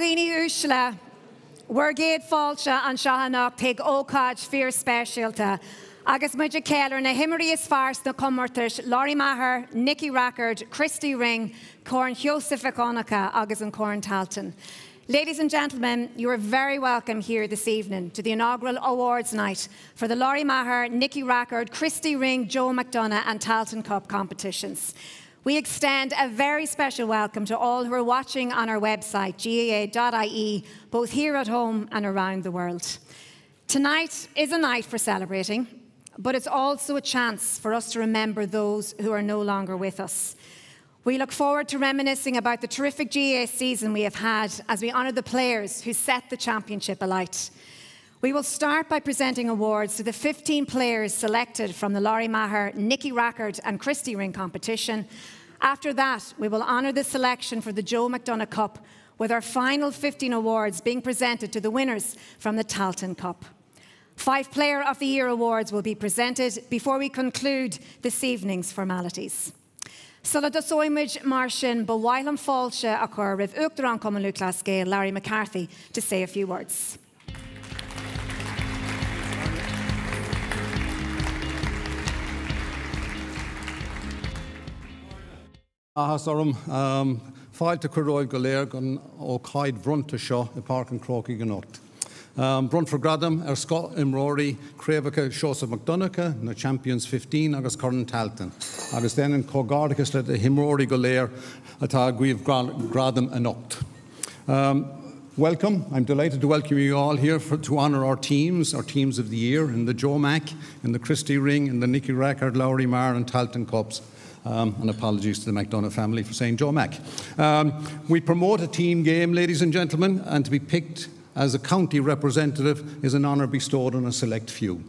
le War géad fáilte an sehanach teag ócáid fear spéisialta. Agus muidir céir na himirí is fars na commartas Lory Meagher, Nicky Rackard, Christy Ring, Corn Josephiconacha agus an Corn Tailteann. Ladies and gentlemen, you are very welcome here this evening to the inaugural awards night for the Lory Meagher, Nicky Rackard, Christy Ring, Joe McDonagh and Tailteann Cup competitions. We extend a very special welcome to all who are watching on our website, gaa.ie, both here at home and around the world. Tonight is a night for celebrating, but it's also a chance for us to remember those who are no longer with us. We look forward to reminiscing about the terrific GAA season we have had as we honour the players who set the championship alight. We will start by presenting awards to the 15 players selected from the Lory Meagher, Nicky Rackard and Christy Ring competition. After that, we will honour the selection for the Joe McDonagh Cup with our final 15 awards being presented to the winners from the Tailteann Cup. Five Player of the Year awards will be presented before we conclude this evening's formalities. Sulla do soimid mar sin ba bhhailm fáilte a chur rih uachtar an Commonwealth Larry McCarthy, to say a few words. Ahas orm um, fáilte churóid go léir gan ó caiid bronta seo i park an croci ganocht. Um, Brunt for gradam ar sco imróí créfacha seosa McDonacha na Champions 15 agus Corn Tailteann. agus den an cógádachas le a himróí go léir atá gcuomh gradam an ocht. Um, welcome. I'm delighted to welcome you all here for, to honour our teams, our teams of the year in the Joe Mac, in the Christy Ring, in the Nicky Rackard, Lory Meagher and Tailteann Cups. Um, and apologies to the McDonagh family for saying Joe Mac. Um, we promote a team game, ladies and gentlemen, and to be picked as a county representative is an honour bestowed on a select few.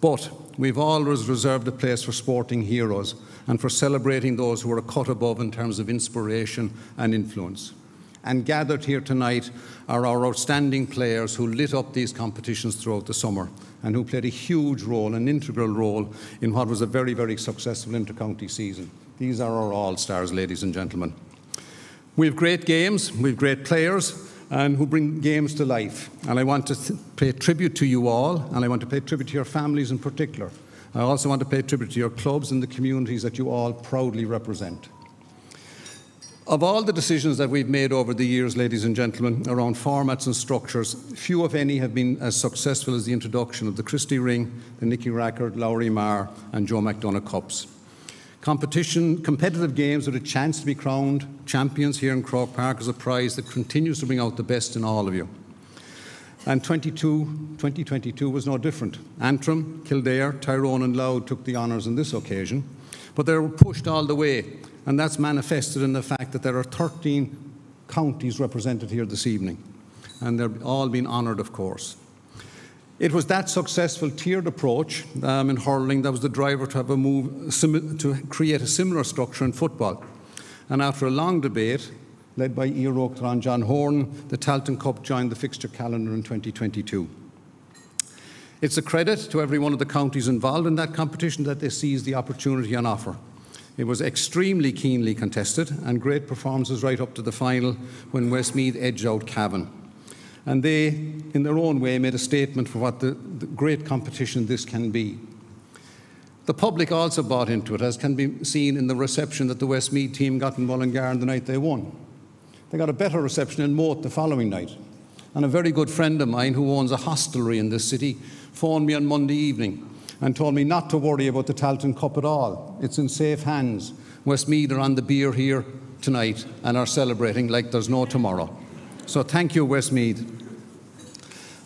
But we've always reserved a place for sporting heroes and for celebrating those who are a cut above in terms of inspiration and influence. And gathered here tonight are our outstanding players who lit up these competitions throughout the summer and who played a huge role, an integral role, in what was a very, very successful inter-county season. These are our all-stars, ladies and gentlemen. We have great games, we have great players, and who bring games to life. And I want to pay tribute to you all, and I want to pay tribute to your families in particular. I also want to pay tribute to your clubs and the communities that you all proudly represent. Of all the decisions that we've made over the years, ladies and gentlemen, around formats and structures, few, if any, have been as successful as the introduction of the Christy Ring, the Nicky Rackard, Lory Meagher, and Joe McDonagh Cups. Competition, competitive games with a chance to be crowned champions here in Croke Park is a prize that continues to bring out the best in all of you. And 22, 2022 was no different. Antrim, Kildare, Tyrone, and Louth took the honours on this occasion, but they were pushed all the way and that's manifested in the fact that there are 13 counties represented here this evening, and they're all being honoured, of course. It was that successful tiered approach um, in hurling that was the driver to have a move to create a similar structure in football. And after a long debate, led by Ian and John Horan, the Tailteann Cup joined the fixture calendar in 2022. It's a credit to every one of the counties involved in that competition that they seized the opportunity on offer. It was extremely keenly contested and great performances right up to the final when Westmeath edged out Cavan. And they, in their own way, made a statement for what the, the great competition this can be. The public also bought into it, as can be seen in the reception that the Westmeath team got in Mullingar the night they won. They got a better reception in Moate the following night. And a very good friend of mine who owns a hostelry in this city phoned me on Monday evening and told me not to worry about the Tailteann Cup at all. It's in safe hands. Westmeath are on the beer here tonight and are celebrating like there's no tomorrow. So thank you, Westmeath.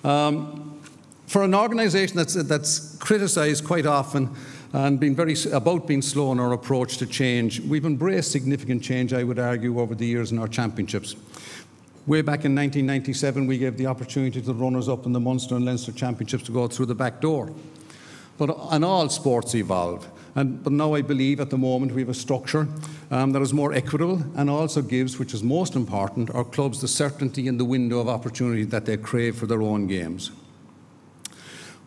Um, for an organisation that's, that's criticised quite often and been very about being slow in our approach to change, we've embraced significant change, I would argue, over the years in our championships. Way back in 1997, we gave the opportunity to the runners-up in the Munster and Leinster championships to go through the back door. But and all sports evolve. And, but now I believe at the moment we have a structure um, that is more equitable and also gives, which is most important, our clubs the certainty in the window of opportunity that they crave for their own games.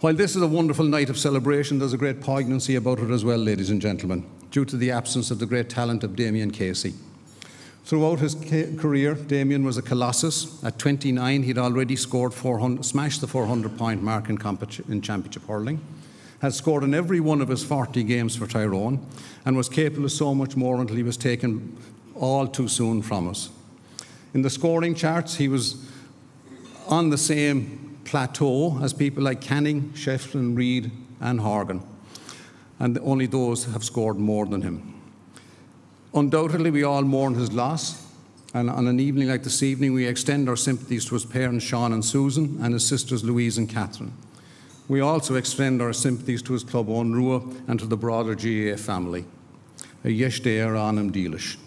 While this is a wonderful night of celebration, there's a great poignancy about it as well, ladies and gentlemen, due to the absence of the great talent of Damian Casey. Throughout his career, Damian was a colossus. At 29, he'd already scored 400, smashed the 400 point mark in, in championship hurling, had scored in every one of his 40 games for Tyrone, and was capable of so much more until he was taken all too soon from us. In the scoring charts, he was on the same plateau as people like Canning, Shefflin, Reid, and Horgan, and only those have scored more than him. Undoubtedly, we all mourn his loss, and on an evening like this evening, we extend our sympathies to his parents, Sean and Susan, and his sisters, Louise and Catherine. We also extend our sympathies to his club Ruadh and to the broader GAA family. A yesh anam dealish.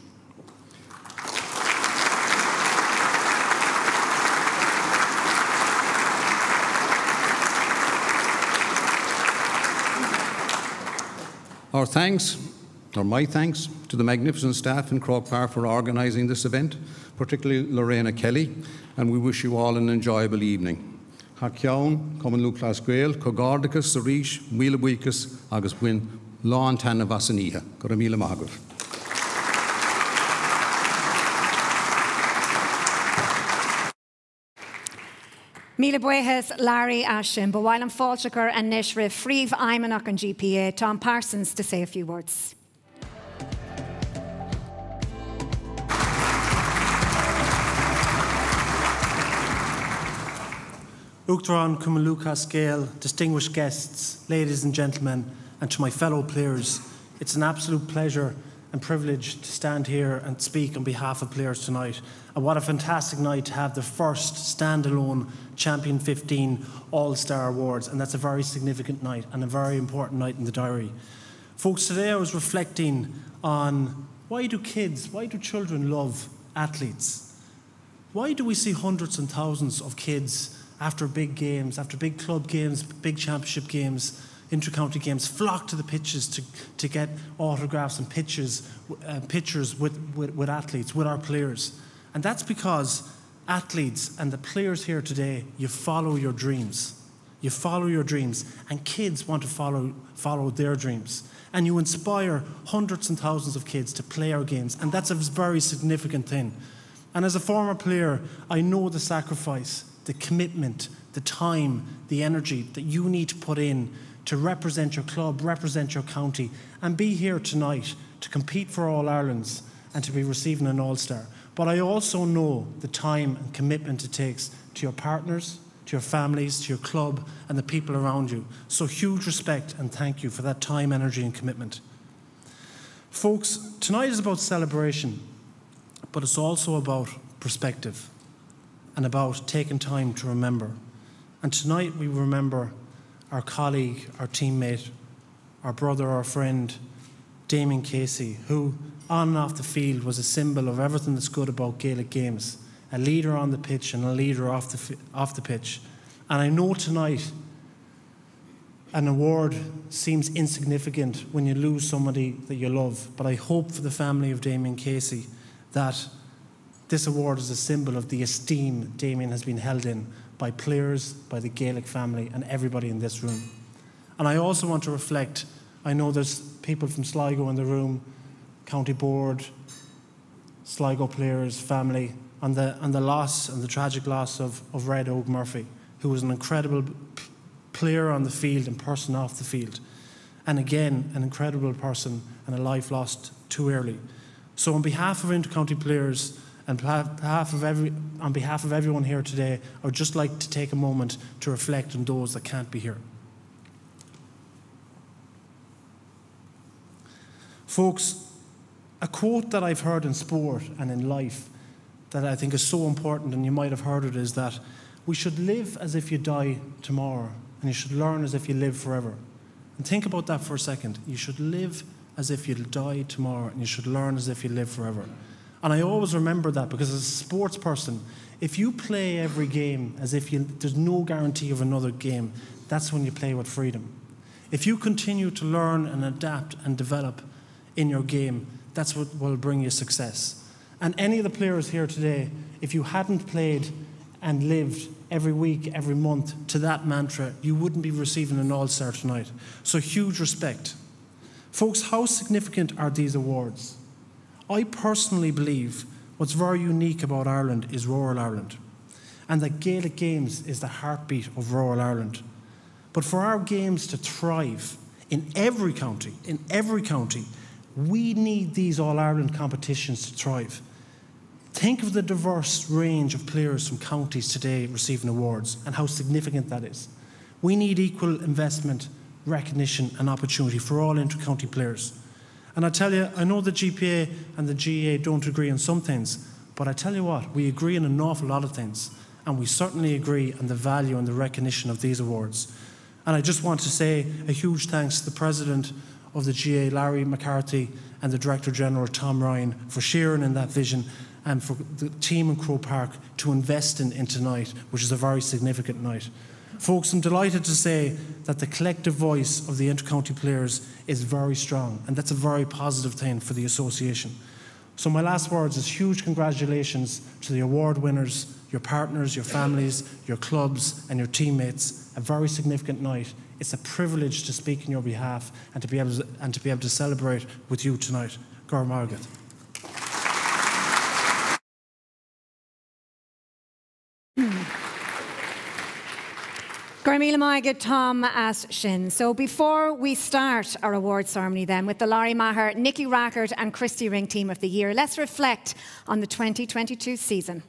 Our thanks or my thanks to the magnificent staff in Croke Park for organising this event, particularly Lorena Kelly, and we wish you all an enjoyable evening. Har ceann cum an lúclas gréil có gárdachas sa ríis míle buchas agus buin lán tanna vasaníthe go míle mágah. Míle buhes Larry Ashton, but while I'm Falchakar and Nishra, Freeve Imanok and GPA, Tom Parsons to say a few words. Uachtaráin Kumaluka Scale, distinguished guests, ladies and gentlemen, and to my fellow players, it's an absolute pleasure and privilege to stand here and speak on behalf of players tonight. And what a fantastic night to have the first standalone Champion 15 All Star Awards, and that's a very significant night and a very important night in the diary. Folks, today I was reflecting on why do kids, why do children love athletes? Why do we see hundreds and thousands of kids after big games, after big club games, big championship games, inter-county games, flock to the pitches to, to get autographs and pictures, uh, pictures with, with, with athletes, with our players. And that's because athletes and the players here today, you follow your dreams. You follow your dreams, and kids want to follow, follow their dreams. And you inspire hundreds and thousands of kids to play our games, and that's a very significant thing. And as a former player, I know the sacrifice the commitment, the time, the energy that you need to put in to represent your club, represent your county, and be here tonight to compete for All Ireland's and to be receiving an All Star. But I also know the time and commitment it takes to your partners, to your families, to your club, and the people around you. So, huge respect and thank you for that time, energy, and commitment. Folks, tonight is about celebration, but it's also about perspective and about taking time to remember. And tonight we remember our colleague, our teammate, our brother, our friend, Damian Casey, who on and off the field was a symbol of everything that's good about Gaelic games, a leader on the pitch and a leader off the, off the pitch. And I know tonight an award seems insignificant when you lose somebody that you love, but I hope for the family of Damian Casey that this award is a symbol of the esteem Damian has been held in by players, by the Gaelic family, and everybody in this room. And I also want to reflect I know there's people from Sligo in the room, County Board, Sligo players, family, and the, and the loss and the tragic loss of, of Red Óg Murphy, who was an incredible player on the field and person off the field. And again, an incredible person and a life lost too early. So, on behalf of intercounty players, and behalf of every, on behalf of everyone here today, I would just like to take a moment to reflect on those that can't be here. Folks, a quote that I've heard in sport and in life that I think is so important, and you might have heard it, is that we should live as if you die tomorrow, and you should learn as if you live forever. And think about that for a second. You should live as if you'll die tomorrow, and you should learn as if you live forever. And I always remember that because as a sports person, if you play every game as if you, there's no guarantee of another game, that's when you play with freedom. If you continue to learn and adapt and develop in your game, that's what will bring you success. And any of the players here today, if you hadn't played and lived every week, every month to that mantra, you wouldn't be receiving an All Star tonight. So, huge respect. Folks, how significant are these awards? I personally believe What's very unique about Ireland is rural Ireland. And that Gaelic Games is the heartbeat of rural Ireland. But for our games to thrive in every county, in every county, we need these All Ireland competitions to thrive. Think of the diverse range of players from counties today receiving awards and how significant that is. We need equal investment, recognition, and opportunity for all inter county players. And I tell you, I know the GPA and the GAA don't agree on some things, but I tell you what, we agree on an awful lot of things. And we certainly agree on the value and the recognition of these awards. And I just want to say a huge thanks to the President of the GAA, Larry McCarthy, and the Director General, Tom Ryan, for sharing in that vision and for the team in Croke Park to invest in, in tonight, which is a very significant night. Folks, I'm delighted to say that the collective voice of the intercounty players is very strong, and that's a very positive thing for the association. So, my last words is huge congratulations to the award winners, your partners, your families, your clubs, and your teammates. A very significant night. It's a privilege to speak in your behalf and to be able to, and to, be able to celebrate with you tonight. Gar Tom Shin. So before we start our award ceremony then with the Lory Meagher, Nicky Rackard and Christy Ring Team of the Year, let's reflect on the 2022 season.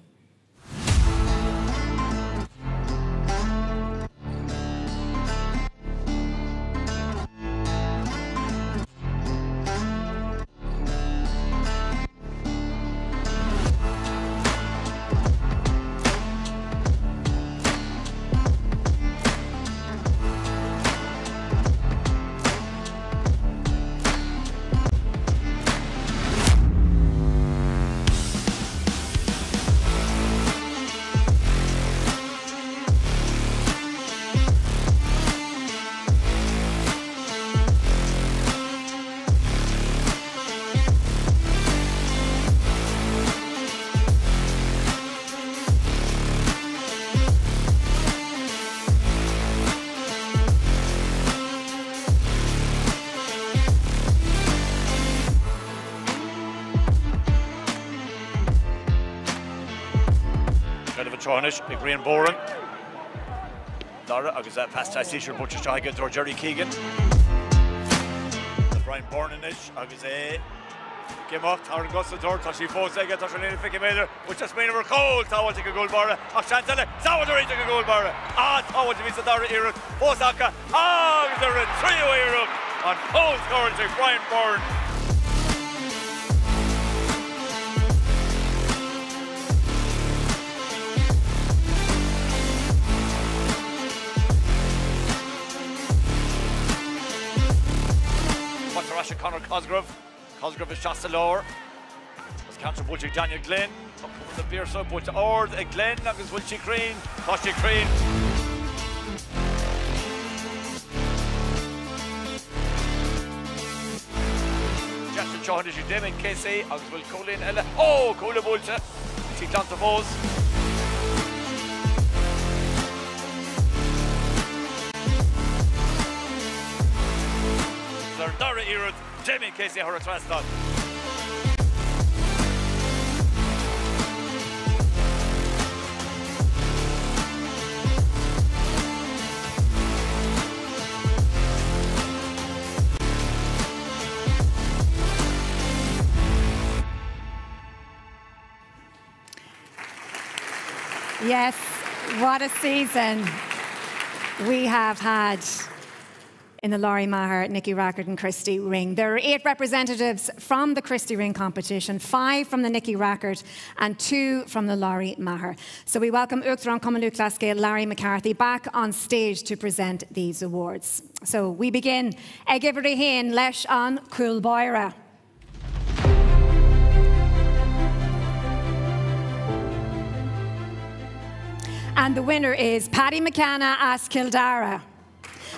Trónis ag Green Boran. Dara agus a festáíir bute teige dú Jerry Keegan. Brian Bornanis agus é Gimocht ar an gosaúir tá sí fós aige tá sin fi méidir, just mé mar có táhail go ggóilbare a seantainna táhair go ggóilbare. á táhail ví a dar iireach fósacha agus ar an tríúireach an póscóir Brian Bourne. Se Conor Cosgrove. Cosgrove is just lór. Gus cantar búte Daniel Glenn, the bíso búte ord ag Glenn bhfuil si crin, tá si crin. Justin Johan is you dim in KC agus bhfuil cholín eile ó coolla búlte, si tanta fós. ar dara iad Jamie Casey trastal. Yes, what a season we have had in the Lory Meagher, Nicky Rackard, and Christy Ring. There are eight representatives from the Christy Ring competition, five from the Nicky Rackard, and two from the Lory Meagher. So we welcome Uachtaran Cummalú Clascale Larry McCarthy back on stage to present these awards. So we begin. Ag Hain leis an Coolboira. And the winner is Paddy McKenna as Kildara.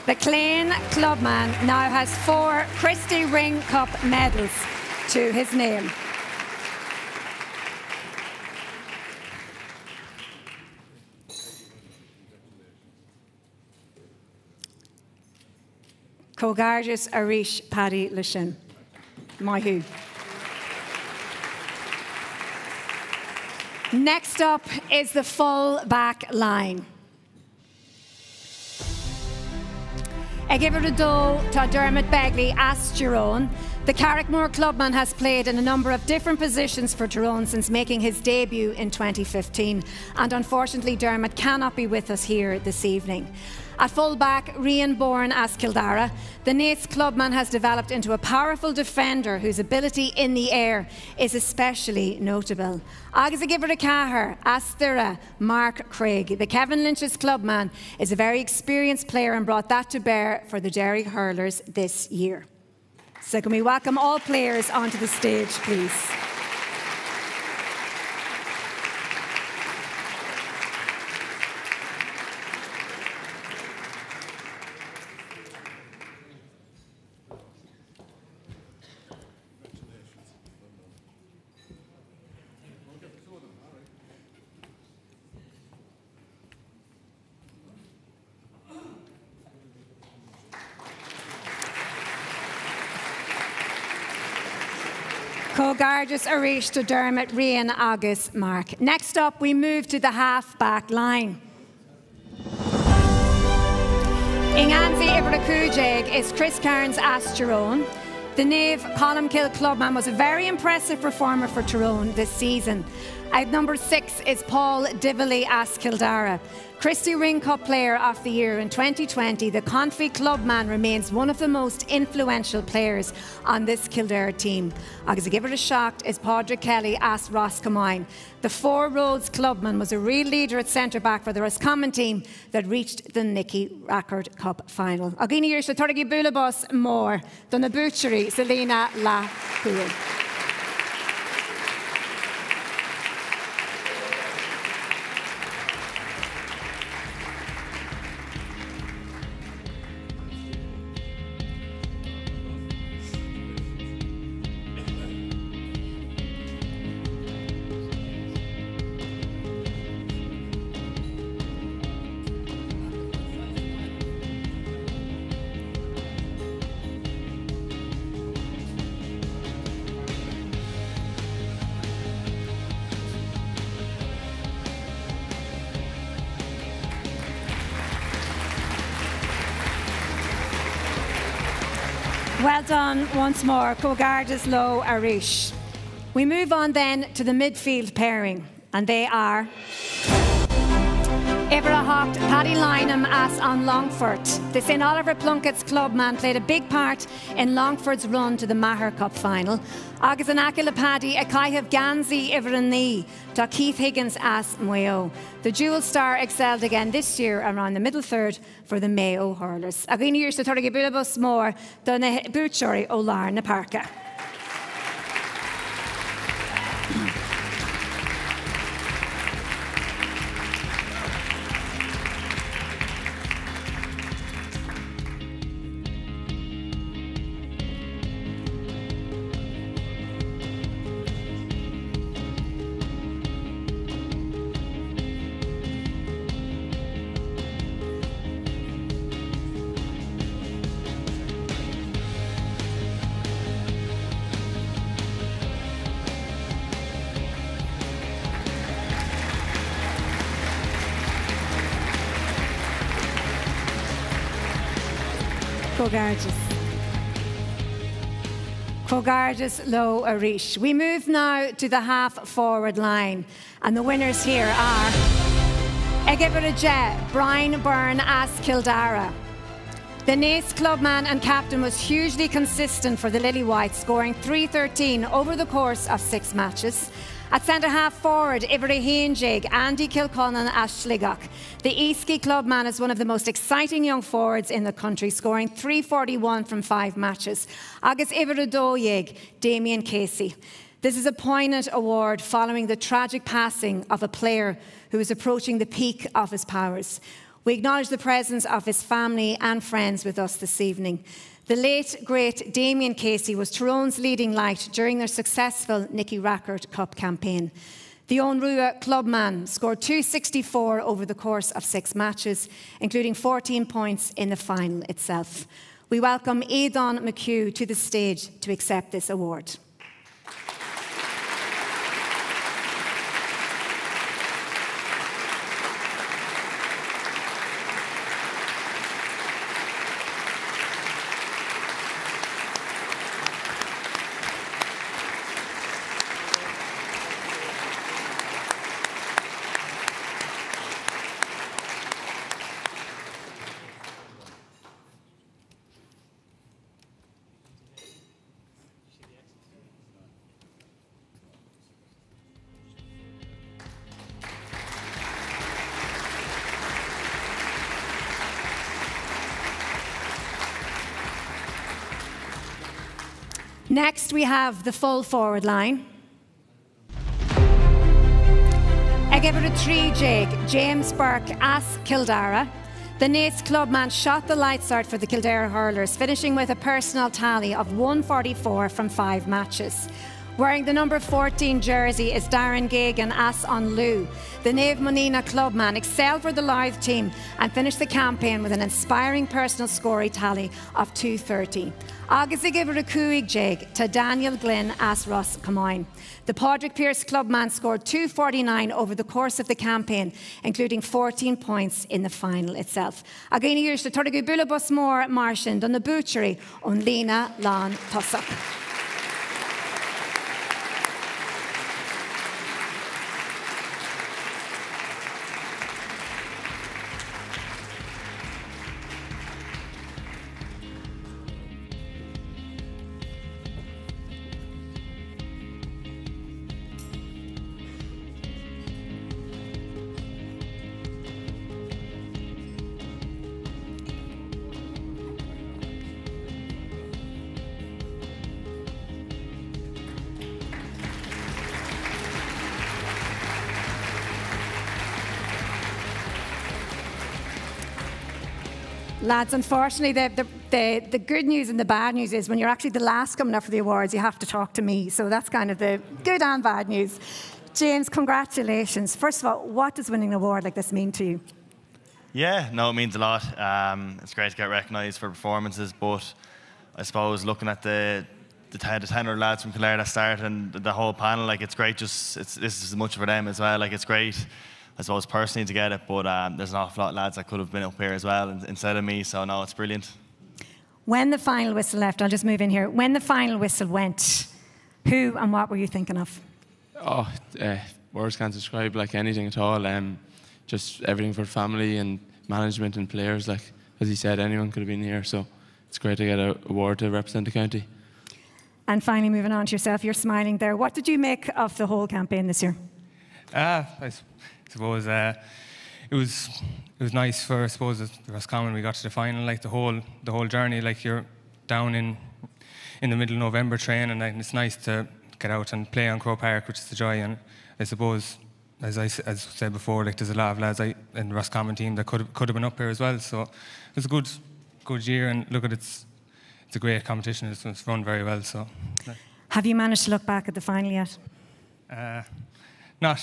The Clane clubman now has four Christy Ring Cup medals to his name. Cogarges Arish Paddy Lashin. My who. Next up is the full back line. A dó tá Dermot Begley as Tyrone. The Carrickmore clubman has played in a number of different positions for Tyrone since making his debut in 2015 and unfortunately Dermot cannot be with us here this evening. At fullback, Rian Boran as Kildara, the Naas clubman has developed into a powerful defender whose ability in the air is especially notable. Agus a giver a Astera, Mark Craig. The Kevin Lynch's clubman is a very experienced player and brought that to bear for the Derry Hurlers this year. So can we welcome all players onto the stage, please? Cógardas Arish to Dermot, Rian Agus Mark. Next up, we move to the half-back line. In Anzi Ibracujeg is Chris Cairns as Tyrone. The Nave Columkill clubman was a very impressive performer for Tyrone this season. At number six is Paul Divilly as Kildara. Christy Ring Cup Player of the Year in 2020, the Confy clubman remains one of the most influential players on this Kildare team. Agus a give it a shock is Padraig Kelly as Roscommon. The Four Roads clubman was a real leader at centre back for the Roscommon team that reached the Nicky Rackard Cup final. Agini Yersha Torgi more than the butchery Selena La Pool. Well done once more, Cogardas Low Arish. We move on then to the midfield pairing, and they are Ivra Hocht, Paddy Lynham as on Longford. The St Oliver Plunkett's clubman played a big part in Longford's run to the Meagher Cup final. Agus an Akila Paddy, a to Keith Higgins as Mayo. The dual star excelled again this year around the middle third for the Mayo hurlers. Agini years to Torgi Bulabus more than a butchery o Larna Parka. Cogardas. Cogardas Low Arish. We move now to the half forward line, and the winners here are Jet, Brian Byrne as Kildara. The Naas clubman and captain was hugely consistent for the Lily Whites, scoring 313 over the course of six matches. At centre half forward, Ivory Hinjig, Andy Kilcullen as Schligach. The Easkey clubman is one of the most exciting young forwards in the country, scoring 341 from five matches. Agus Ivory Doyig, Damian Casey. This is a poignant award following the tragic passing of a player who is approaching the peak of his powers. We acknowledge the presence of his family and friends with us this evening. The late, great Damian Casey was Tyrone's leading light during their successful Nicky Rackard Cup campaign. The Eoghan Ruadh clubman scored 264 over the course of six matches, including 14 points in the final itself. We welcome Aidan McHugh to the stage to accept this award. Next, we have the full forward line. I give it a three, Jake. James Burke, As Kildara. The Naas clubman shot the lights out for the Kildare hurlers, finishing with a personal tally of 144 from five matches. Wearing the number 14 jersey is Darren Gagan As on Lou. The Naomh Moninne clubman excelled for the Louth team and finished the campaign with an inspiring personal scoring tally of 230. Agus i cuaig jig to Daniel Glynn as Ross Camoyne. The Padraig Pearse clubman scored 249 over the course of the campaign, including 14 points in the final itself. A gine the to Torrigu Bullabus Moore Martian on the butchery on Lena Lan Tussock. Lads, unfortunately, the, the, the, the, good news and the bad news is when you're actually the last coming up for the awards, you have to talk to me. So that's kind of the good and bad news. James, congratulations. First of all, what does winning an award like this mean to you? Yeah, no, it means a lot. Um, it's great to get recognised for performances, but I suppose looking at the the, the 10 lads from Kildare that started and the whole panel, like it's great. Just it's, this is much for them as well. Like it's great I suppose, personally to get it. But um, there's an awful lot of lads that could have been up here as well instead of me. So, no, it's brilliant. When the final whistle left, I'll just move in here. When the final whistle went, who and what were you thinking of? Oh, uh, words can't describe like anything at all. Um, just everything for family and management and players. Like as he said, anyone could have been here. So it's great to get an award to represent the county. And finally, moving on to yourself, you're smiling there. What did you make of the whole campaign this year? Ah, uh, suppose uh, it was it was nice for I suppose the Roscommon we got to the final like the whole the whole journey like you're down in in the middle of November training and it's nice to get out and play on Croke Park which is the joy and I suppose as I as said before like there's a lot of lads I, in the Roscommon team that could could have been up here as well. So it was a good good year and look at it's it's a great competition. It's, it's run very well so. Have you managed to look back at the final yet? Uh, not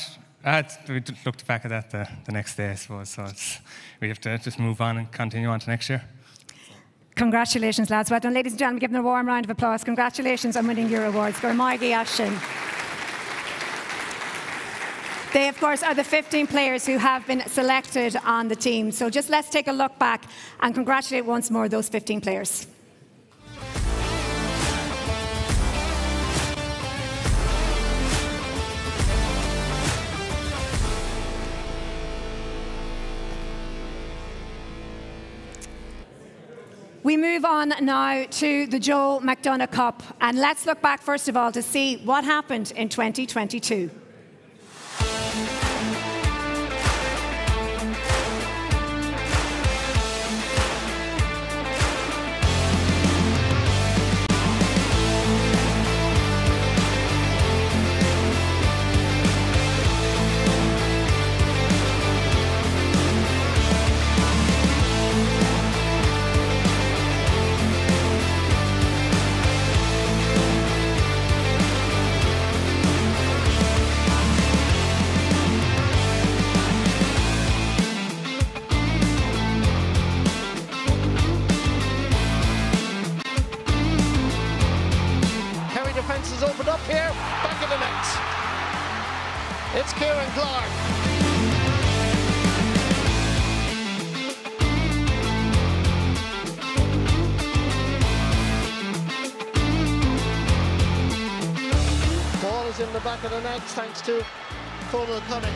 uh, we looked back at that the, the next day, I suppose. So we have to just move on and continue on to next year. Congratulations, lads. Well done. Ladies and gentlemen, give them a warm round of applause. Congratulations on winning your awards. Gormaigi Ashin. They, of course, are the 15 players who have been selected on the team. So just let's take a look back and congratulate once more those 15 players. We move on now to the Joe McDonagh Cup, and let's look back first of all to see what happened in 2022. Thanks to Conal Cunning.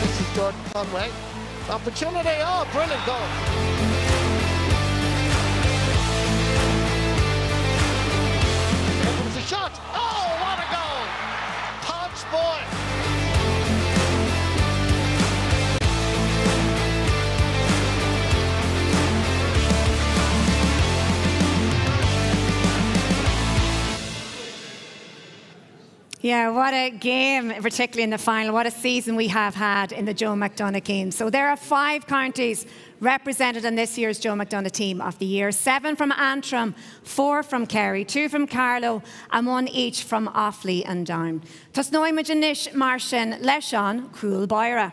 This is Jordan Conway. Opportunity, oh, brilliant goal. Yeah, what a game, particularly in the final. What a season we have had in the Joe McDonagh game. So there are five counties represented in this year's Joe McDonagh Team of the Year. Seven from Antrim, four from Kerry, two from Carlow, and one each from Offaly and Down. Tusnoimid Nish Martian Leshon Cool Boira.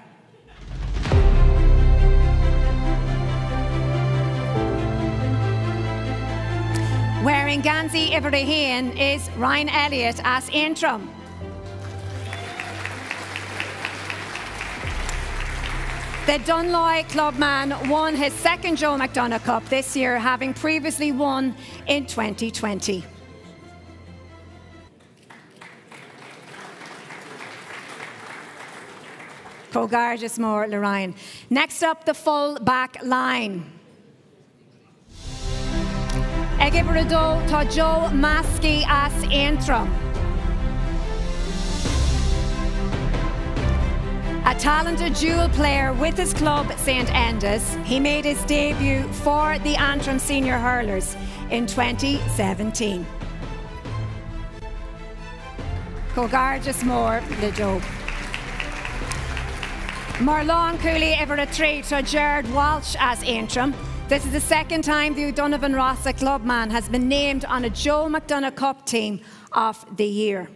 Wearing Gansey Iverahian is Ryan Elliott as Antrim. The Dunloy clubman won his second Joe McDonagh Cup this year, having previously won in 2020. Cogarges more, Lorraine. Next up, the full back line. Egibrado to Joe Maskey as Antrim. A talented dual player with his club St Enda's, he made his debut for the Antrim Senior Hurlers in 2017. Cogarges Moore, the job. Marlon Cooley ever a trade to Jared Walsh as Antrim. This is the second time the O'Donovan Rossa clubman has been named on a Joe McDonagh Cup team of the year.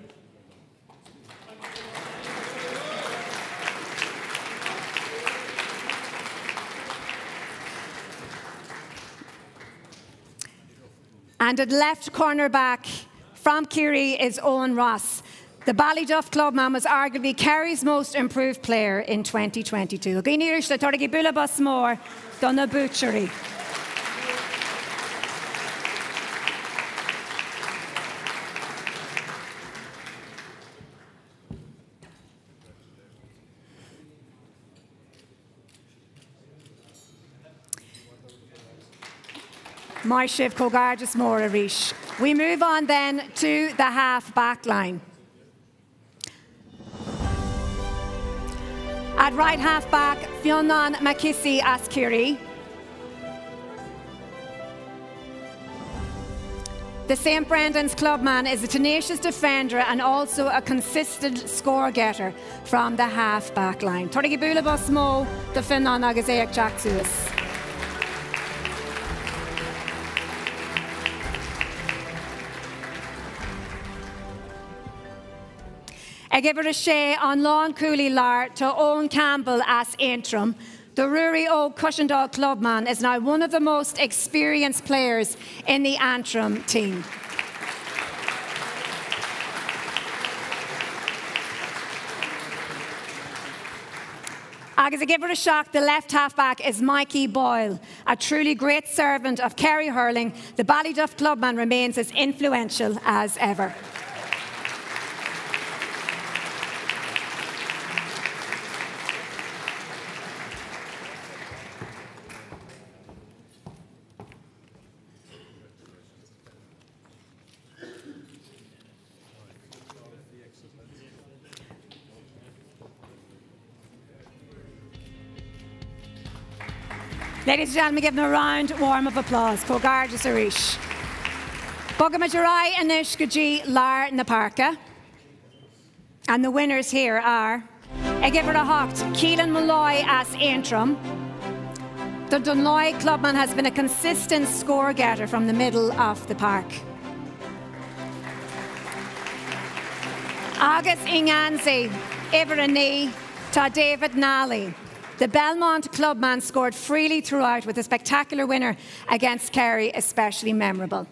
And at left cornerback from Kerry is Owen Ross. The Ballyduff clubman was arguably Kerry's most improved player in 2022. Gynirish le torgi bulabas mór donna butchery. My shift Cogarges Mora Rish. We move on then to the half back line. At right half back, Fionnan Mackessy Askiri. The St. Brendan's clubman is a tenacious defender and also a consistent score getter from the half back line. Torigi Bula Bosmo, the Finnan Agazayak Jack Suis. Ag a sé an lán coolí lár to Owen Campbell as Antrim. The Ruairí Óg Cushendall clubman is now one of the most experienced players in the Antrim team. Agus a give it a shock, the left halfback is Mikey Boyle, a truly great servant of Kerry hurling. The Ballyduff clubman remains as influential as ever. Ladies and gentlemen, give them a round warm of applause. Cogarges Arish. Bogamajarai Anish Gaji Lar Naparka. And the winners here are Egiver Hocht, Keelan Molloy as Antrim. The Dunloy clubman has been a consistent score getter from the middle of the park. August Inganzi, Iverani, to David Nally. The Belmont clubman scored freely throughout with a spectacular winner against Kerry, especially memorable.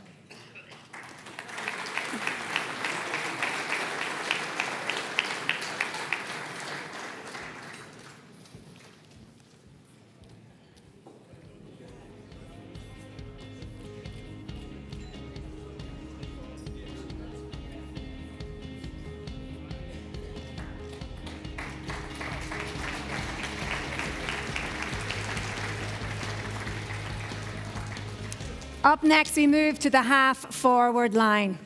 Up next, we move to the half forward line.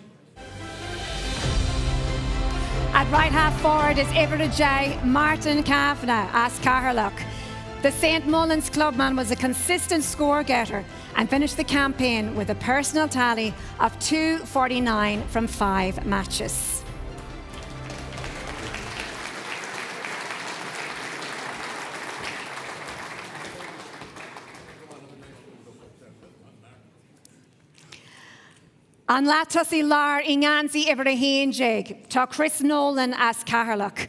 At right half forward is Everett J. Martin Kavanagh as Caherlock. The St. Mullins clubman was a consistent score getter and finished the campaign with a personal tally of 249 from five matches. An látosí lár i ngansaí Tá Chris Nolan as Caharlach.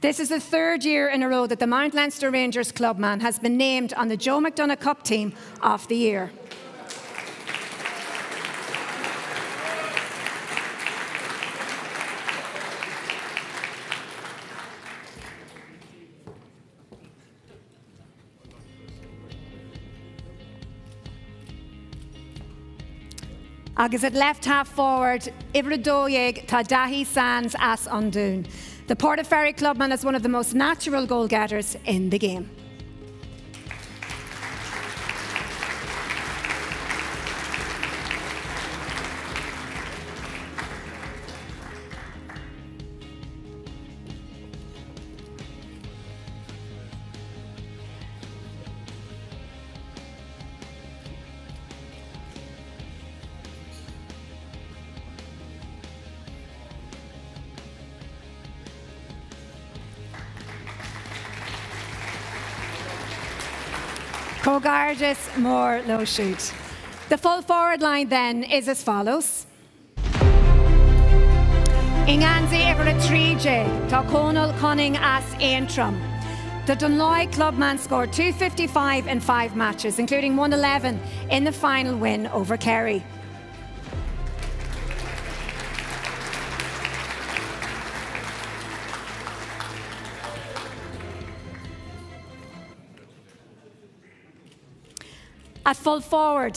This is the third year in a row that the Mount Leinster Rangers clubman has been named on the Joe McDonagh Cup team of the year. Agus at left half forward, Ivradóig tá Daithí Sands as Undun. The Portaferry clubman is one of the most natural goal getters in the game. More low shoot. The full forward line then is as follows. Inganzi ever a 3J, Tá Conal Cunning as Antrim. The Dunloy clubman scored 255 in five matches, including 111 in the final win over Kerry. At full forward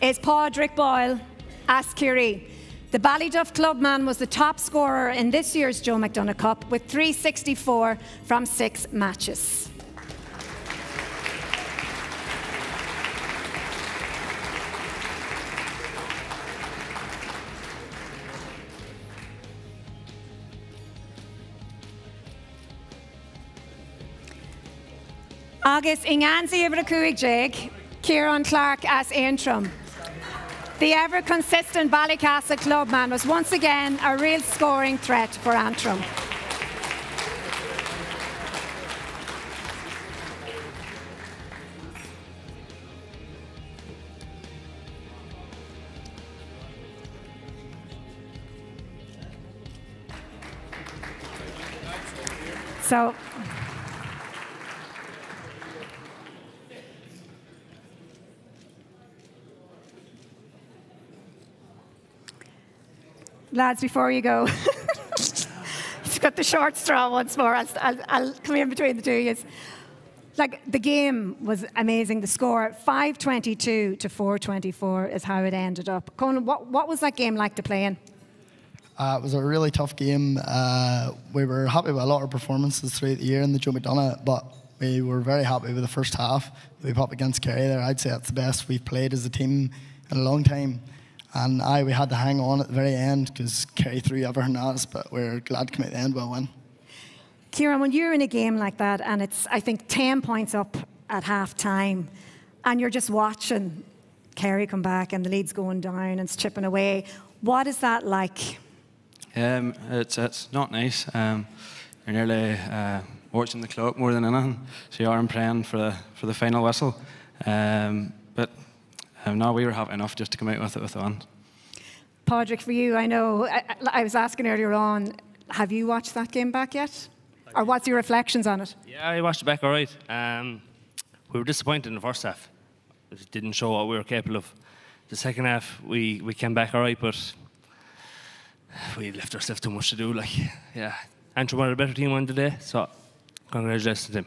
is Padraig Boyle as Curie. The Ballyduff clubman was the top scorer in this year's Joe McDonagh Cup with 364 from six matches. Agus ibre cuaig jig, Kieran Clark as Antrim. The ever consistent Ballycastle clubman was once again a real scoring threat for Antrim. So lads, before you go, you've got the short straw once more. I'll, I'll, I'll come in between the two of you. Like the game was amazing. The score, 522 to 424 is how it ended up. Conan, what, what was that game like to play in? Uh, it was a really tough game. Uh, we were happy with a lot of performances throughout the year in the Joe McDonagh, but we were very happy with the first half. We put up against Kerry there. I'd say that's the best we've played as a team in a long time. And I, we had to hang on at the very end because Kerry threw everything at us, but we're glad to come at the end with a win. Kieran, when you're in a game like that and it's, I think, 10 points up at half time and you're just watching Kerry come back and the lead's going down and it's chipping away, what is that like? Um, it's, it's not nice. Um, you're nearly uh, watching the clock more than anything, so you are in praying for the, for the final whistle. Um, but um, no, we were happy enough just to come out with it with the one. Padraig, for you, I know, I, I, was asking earlier on, have you watched that game back yet? Or what's your reflections on it? Yeah, I watched it back all right. Um, we were disappointed in the first half. It didn't show what we were capable of. The second half, we, we came back all right, but we left ourselves too much to do. Like, yeah, Antrim were a better team on today, so congratulations to them.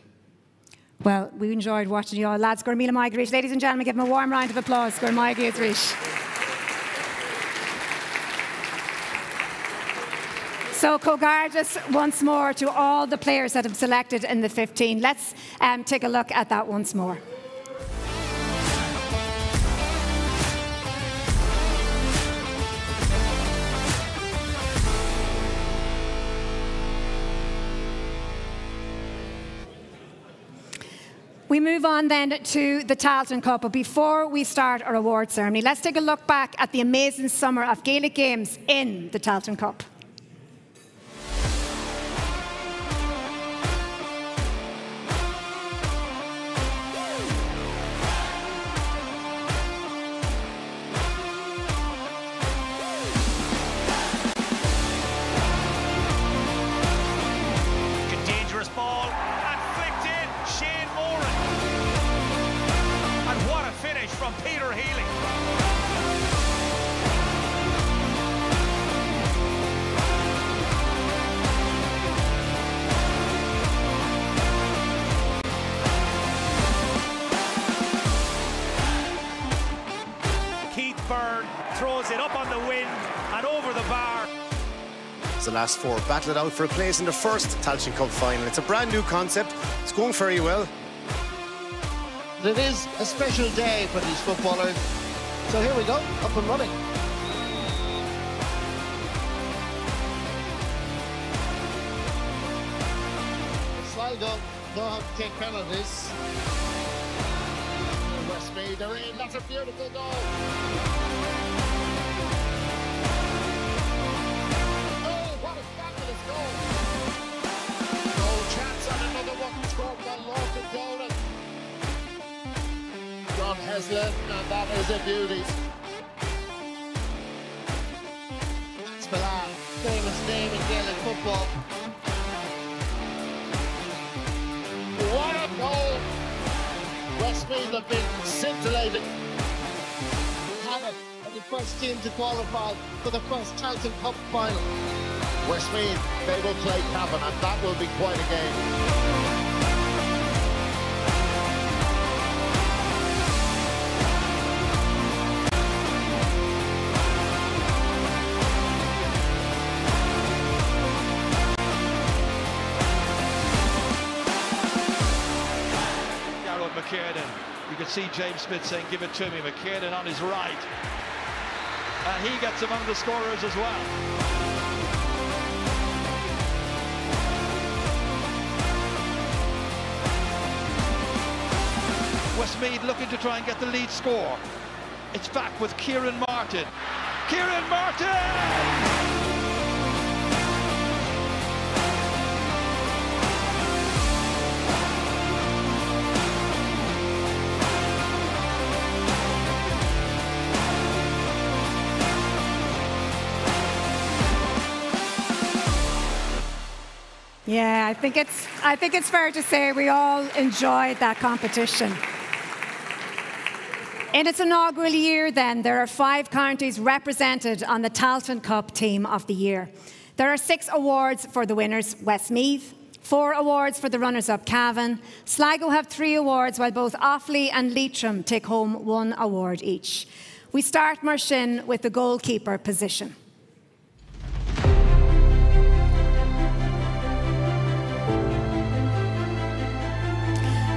Well, we enjoyed watching you all. Lads, go Mila Ladies and gentlemen, give them a warm round of applause. Go So, Cogardas once more to all the players that have selected in the 15. Let's um, take a look at that once more. We move on then to the Tailteann Cup, but before we start our award ceremony, let's take a look back at the amazing summer of Gaelic Games in the Tailteann Cup. Last four battle it out for a place in the first Tailteann Cup final. It's a brand new concept. It's going very well. It is a special day for these footballers. So here we go, up and running. Sligo know how to take penalties. Westmeath are in. That's a beautiful goal. John Heslin, and that is a beauty. Spillane, famous name in Gaelic football. What a goal! Westmeath have been scintillating. Hannah are the first team to qualify for the first Tailteann Cup final. Westmeath, they will play Cavan, and that will be quite a game. Gearóid McKiernan. You can see James Smith saying, give it to me. McKiernan on his right. And he gets among the scorers as well. Westmeath looking to try and get the lead score. It's back with Kieran Martin. Kieran Martin! Yeah, I think it's I think it's fair to say we all enjoyed that competition. In its inaugural year, then, there are five counties represented on the Tailteann Cup Team of the Year. There are six awards for the winners, Westmeath, four awards for the runners-up, Cavan. Sligo have three awards, while both Offaly and Leitrim take home one award each. We start Marshin with the goalkeeper position.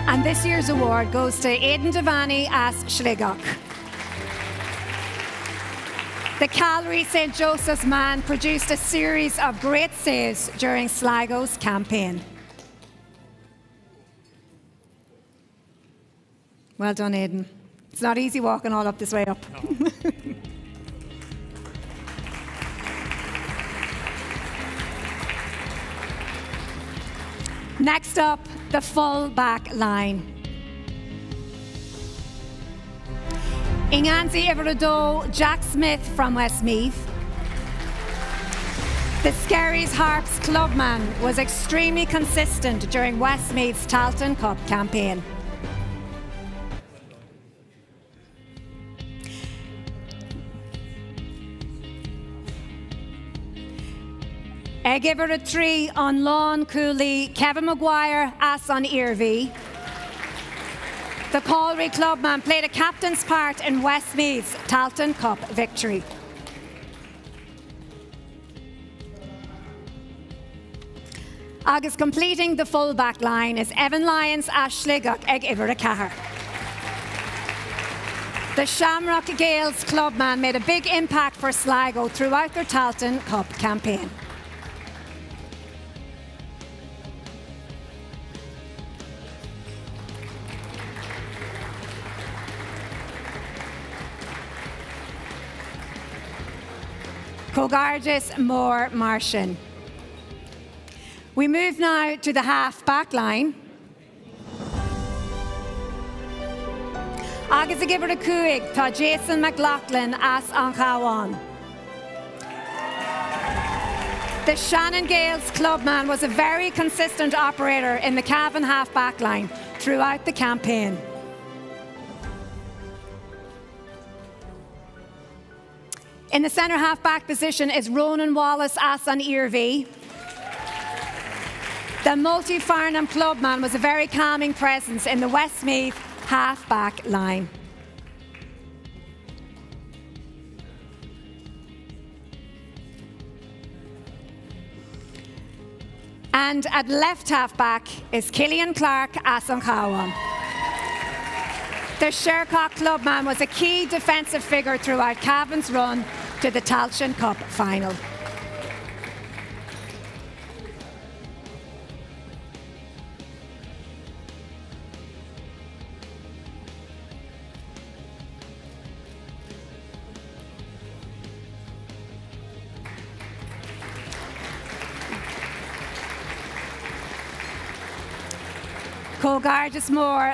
And this year's award goes to Aidan Devaney as Schligach. The Calry St. Joseph's man produced a series of great saves during Sligo's campaign. Well done, Aidan. It's not easy walking all up this way up. Next up, the full back line. Inganzi Everado, Jack Smith from Westmeath. The Skerries Harps clubman was extremely consistent during Westmeath's Tailteann Cup campaign. I give her a three on Lawn Cooley, Kevin Maguire, ass on Irvie. The Colry clubman played a captain's part in Westmeath's Tailteann Cup victory. Agus completing the full back line is Evan Lyons, Ash Schligach, Eg Ivera Cahar. The Shamrock Gaels clubman made a big impact for Sligo throughout their Tailteann Cup campaign. Cogarges Moore Martian. We move now to the half back line. Agus a giver a cuaig tá Jason McLaughlin as an chawan. The Shannon Gaels clubman was a very consistent operator in the Cavan half back line throughout the campaign. In the centre half back position is Ronan Wallace Asan Irvi. The Multyfarnham clubman was a very calming presence in the Westmeath half back line. And at left half back is Killian Clark Asankawan. The Shercock clubman was a key defensive figure throughout Cavan's run to the Tailteann Cup final.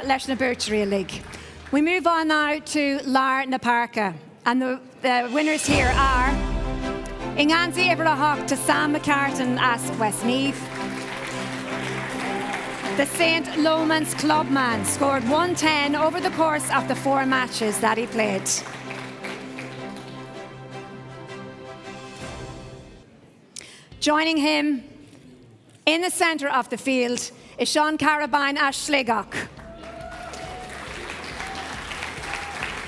Leis na Birchery League. We move on now to Lar na Parka, and the, the winners here are Inganzi Ibrahok to Sam McCartan as Westmeath. The St. Lomans clubman scored 110 over the course of the four matches that he played. Joining him in the centre of the field is Sean Carabine as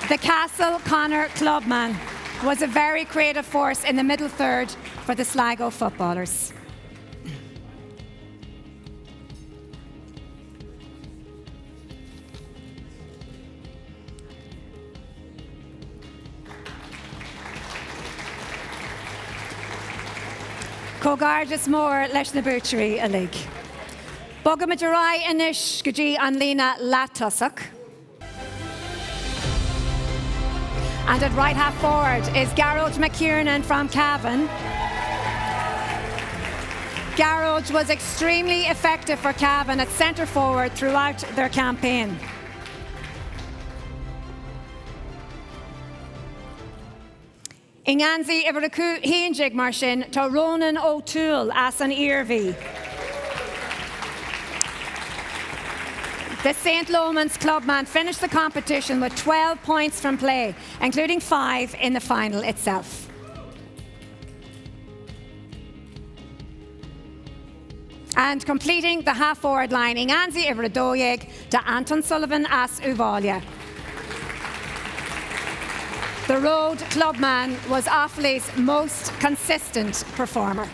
The Castle Connor clubman was a very creative force in the middle third for the Sligo footballers. Cógardas mór leis na Birchery a lig. Bogam Madurai inis go lína látasach. And at right half forward is Gearóid McKiernan from Cavan. Gearóid was extremely effective for Cavan at centre forward throughout their campaign. Inganzi Iveraku Hinjig Marshin to Ronan O'Toole as an Irvi. The St. Lomans clubman finished the competition with 12 points from play, including five in the final itself. And completing the half forward line, Inganzi Ivradoyeg to Anton Sullivan as Uvalia. The Rhode clubman was Offaly's most consistent performer.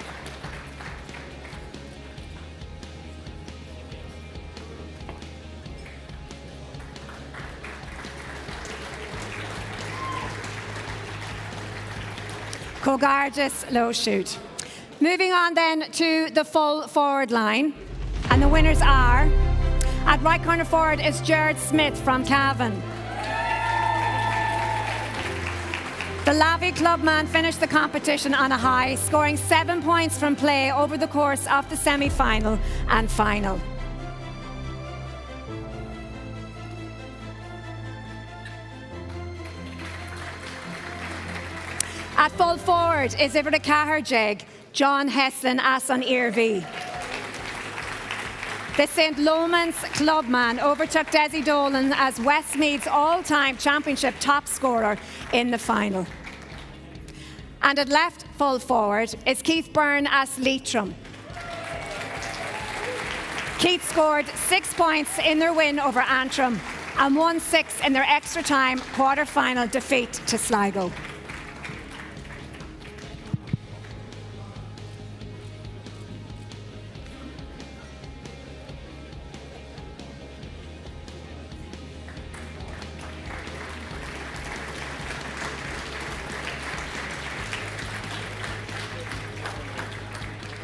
Cógardas low shoot. Moving on then to the full forward line. And the winners are at right corner forward is Jared Smith from Cavan. The Lavey clubman finished the competition on a high, scoring seven points from play over the course of the semi final and final. At full forward is Ivra Caharjeg, John Heslin as on Irvi. The St. Lomans clubman overtook Desi Dolan as Westmeath's all-time championship top scorer in the final. And at left full forward is Keith Beirne as Leitrim. Keith scored six points in their win over Antrim and won six in their extra time quarter final defeat to Sligo.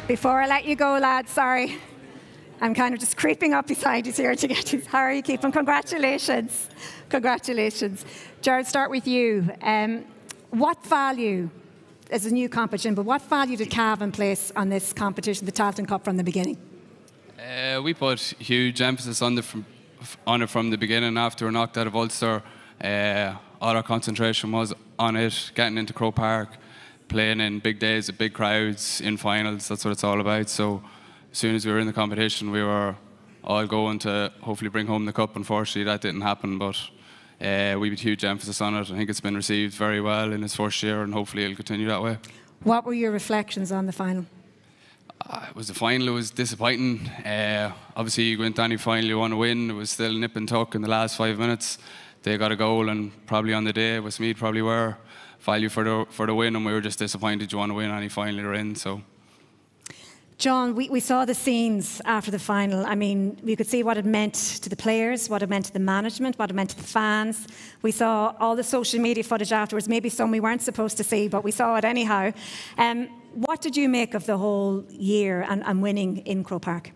Before I let you go, lads, sorry. I'm kind of just creeping up beside you here to get you. How are you keeping? Congratulations. Congratulations. Jared, start with you. Um, what value, as a new competition, but what value did Cavan place on this competition, the Tailteann Cup, from the beginning? Uh, we put huge emphasis on, the on it from the beginning. After we knocked out of Ulster, uh, all our concentration was on it, getting into Croke Park, playing in big days with big crowds in finals. That's what it's all about. So as soon as we were in the competition, we were all going to hopefully bring home the cup. Unfortunately, that didn't happen, but uh, we put huge emphasis on it. I think it's been received very well in its first year, and hopefully it'll continue that way. What were your reflections on the final? Uh, it was the final. It was disappointing. Uh, obviously, you went any final, you want to win. It was still nip and tuck in the last five minutes. They got a goal, and probably on the day, Westmeath probably were value for the for the win, and we were just disappointed you want to win any final you're in. So. John, we, we saw the scenes after the final. I mean, we could see what it meant to the players, what it meant to the management, what it meant to the fans. We saw all the social media footage afterwards, maybe some we weren't supposed to see, but we saw it anyhow. Um, what did you make of the whole year and, and winning in Croke Park?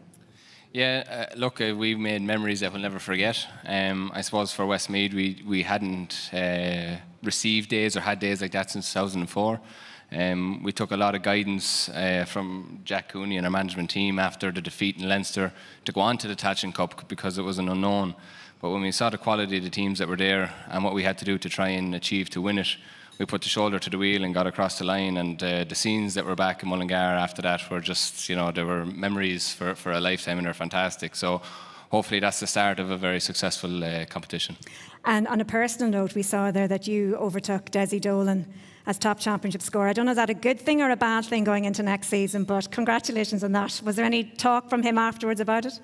Yeah, uh, look, uh, we made memories that we'll never forget. Um, I suppose for Westmead, we, we hadn't uh, received days or had days like that since 2004. Um, we took a lot of guidance uh, from Jack Cooney and our management team after the defeat in Leinster to go on to the Tailteann Cup because it was an unknown. But when we saw the quality of the teams that were there and what we had to do to try and achieve to win it, we put the shoulder to the wheel and got across the line. And uh, the scenes that were back in Mullingar after that were just, you know, there were memories for, for a lifetime and they're fantastic. So hopefully that's the start of a very successful uh, competition. And on a personal note, we saw there that you overtook Desi Dolan as top championship scorer. I don't know if that a good thing or a bad thing going into next season, but congratulations on that. Was there any talk from him afterwards about it?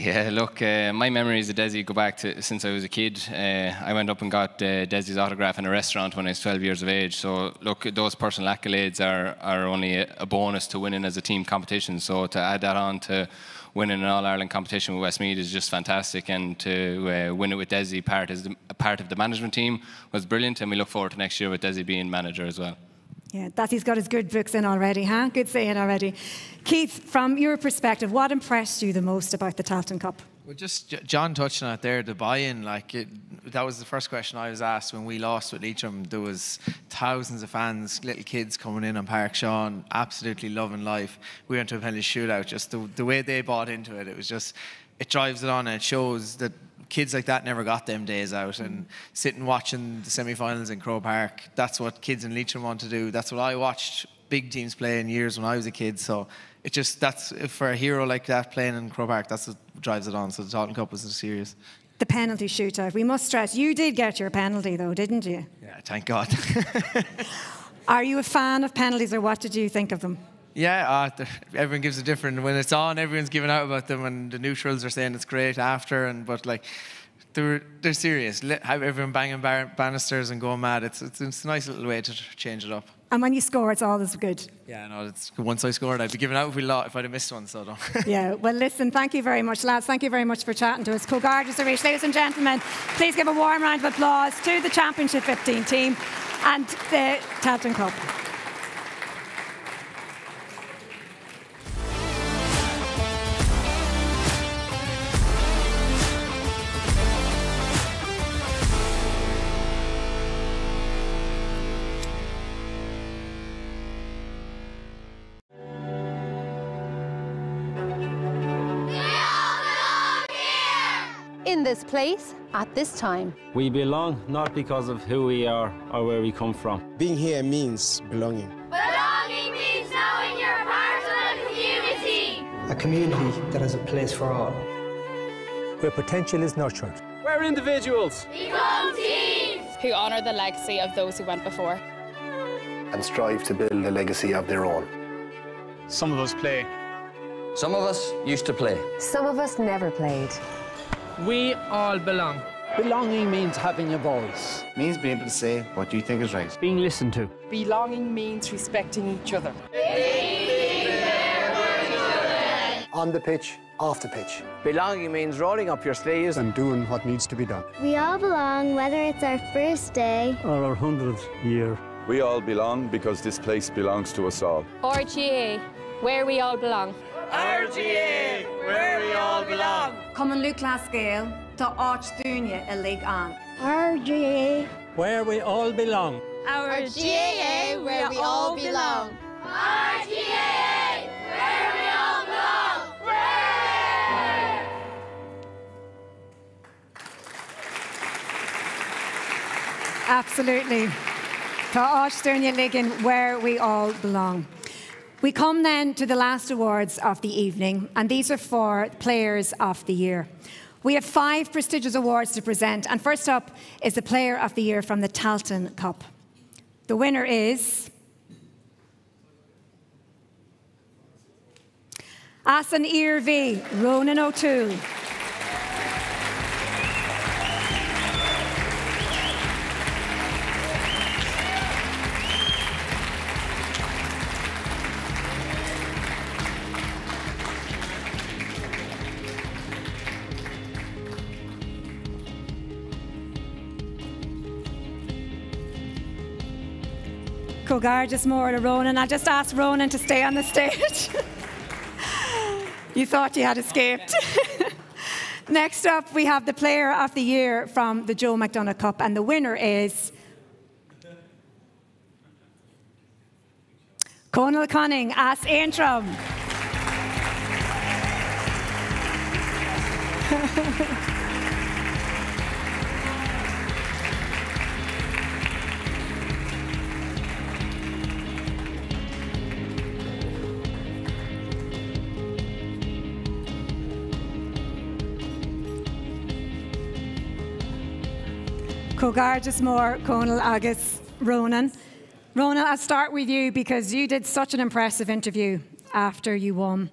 Yeah, look, uh, my memories of Desi go back to since I was a kid. Uh, I went up and got uh, Desi's autograph in a restaurant when I was 12 years of age. So, look, those personal accolades are, are only a bonus to winning as a team competition. So, to add that on to winning an All Ireland competition with Westmeath is just fantastic, and to uh, win it with Desi, part as the, part of the management team, was brilliant. And we look forward to next year with Desi being manager as well. Yeah, that he's got his good books in already, huh? Good saying already. Keith, from your perspective, what impressed you the most about the Tailteann Cup? Well, just John touched on it there, the buy-in. Like it, that was the first question I was asked when we lost with Leitrim. There was thousands of fans, little kids coming in on Park Sean, absolutely loving life. We went to a penalty shootout. Just the, the way they bought into it, it was just it drives it on and it shows that kids like that never got them days out and sitting watching the semi-finals in Croke Park. That's what kids in Leitrim want to do. That's what I watched big teams play in years when I was a kid. So it just that's for a hero like that playing in Croke Park, that's what drives it on. So the Tailteann Cup was serious. The penalty shootout. We must stress you did get your penalty though, didn't you? Yeah, thank God. Are you a fan of penalties, or what did you think of them? Yeah, uh, everyone gives a different. When it's on, everyone's giving out about them, and the neutrals are saying it's great after. And but like, they're they're serious. Let, have everyone banging bar- banisters and going mad. It's, it's it's a nice little way to change it up. And when you score, it's always good. Yeah, no, it's once I scored, I'd be giving out we lot if I'd have missed one. So don't. yeah. Well, listen. Thank you very much, lads. Thank you very much for chatting to us. Cogardas are ladies and gentlemen. Please give a warm round of applause to the Championship 15 team and the Tailteann Cup. This place at this time. We belong not because of who we are or where we come from. Being here means belonging. Belonging means knowing you're part of a community. A community that has a place for all. Where potential is nurtured. We're individuals. Become teams. Who honour the legacy of those who went before. And strive to build a legacy of their own. Some of us play. Some of us used to play. Some of us never played. We all belong. Belonging means having a voice. Means being able to say what you think is right. Being listened to. Belonging means respecting each other. On the pitch, off the pitch. Belonging means rolling up your sleeves and doing what needs to be done. We all belong, whether it's our first day or our hundredth year. We all belong because this place belongs to us all. RGA, where we all belong. RGA, where we all belong. Cumann Lúthchleas Gael to áit dúine a lig an. RGA, where we all belong. Our GAA, where we all belong. RGA, where we all belong. Where? Absolutely. Tá áit dúine ligin where we all belong. We come then to the last awards of the evening, and these are for Players of the Year. We have five prestigious awards to present, and first up is the Player of the Year from the Tailteann Cup. The winner is. Asan Irvi, Ronan O'Toole. Gorgeous more Ronan. I'll just ask Ronan to stay on the stage. you thought you had escaped. Next up, we have the Player of the Year from the Joe McDonagh Cup, and the winner is Conal Cunning as Antrim. Cogardas more, Conal Agus, Ronan. Ronan, I'll start with you because you did such an impressive interview after you won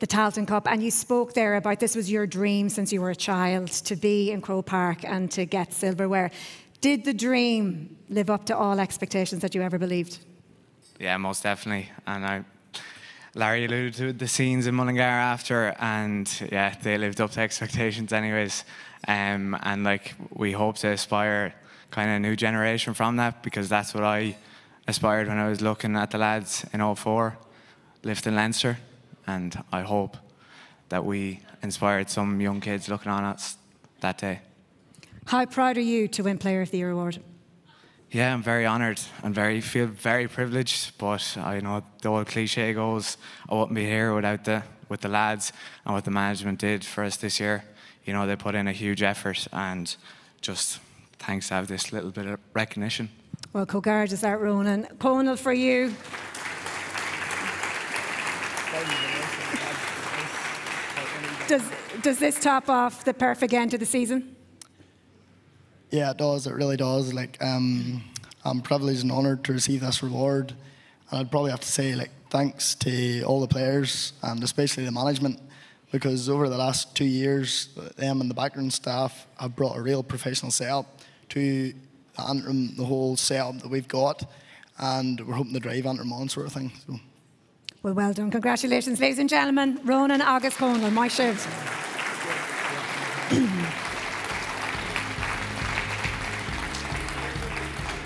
the Tailteann Cup, and you spoke there about this was your dream since you were a child to be in Croke Park and to get silverware. Did the dream live up to all expectations that you ever believed? Yeah, most definitely. And I, Larry alluded to the scenes in Mullingar after, and yeah, they lived up to expectations, anyways. Um, and like we hope to aspire kind of a new generation from that because that's what I aspired when I was looking at the lads in 04, lifting Leinster and I hope that we inspired some young kids looking on us that day. How proud are you to win Player of the Year award? Yeah, I'm very honoured and very feel very privileged. But I know the old cliche goes, I wouldn't be here without the with the lads and what the management did for us this year. You know, they put in a huge effort and just thanks to have this little bit of recognition. Well, Cogard is that Ronan. Conal for you. Does, does this top off the perfect end to the season? Yeah, it does. It really does. Like, um, I'm privileged and honoured to receive this reward. And I'd probably have to say, like, thanks to all the players and especially the management, because over the last two years, them and the background staff have brought a real professional setup to Antrim, the whole setup that we've got, and we're hoping to drive Antrim on, sort of thing. So. Well, well done. Congratulations, ladies and gentlemen. Ronan August Conal, my shift.